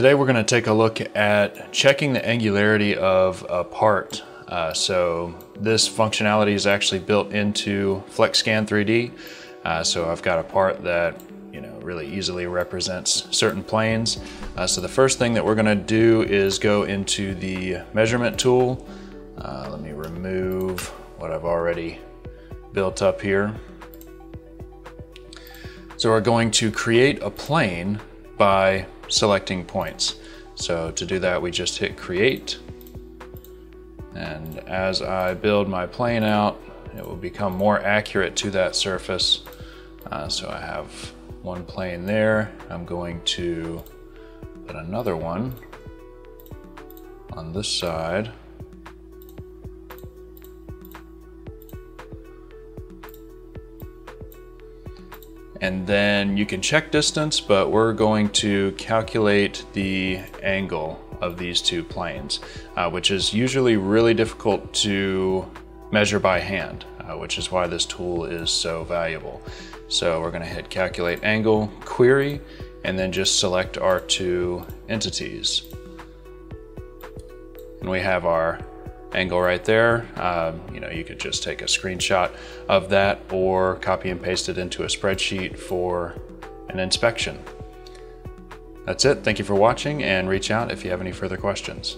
Today we're going to take a look at checking the angularity of a part. Uh, so this functionality is actually built into FlexScan 3D. Uh, so I've got a part that you know really easily represents certain planes. Uh, so the first thing that we're going to do is go into the measurement tool. Uh, let me remove what I've already built up here. So we're going to create a plane by selecting points. So to do that, we just hit create. And as I build my plane out, it will become more accurate to that surface. Uh, so I have one plane there. I'm going to put another one on this side. And then you can check distance, but we're going to calculate the angle of these two planes, uh, which is usually really difficult to measure by hand, uh, which is why this tool is so valuable. So we're gonna hit calculate angle, query, and then just select our two entities. And we have our angle right there. Um, you know, you could just take a screenshot of that or copy and paste it into a spreadsheet for an inspection. That's it. Thank you for watching and reach out if you have any further questions.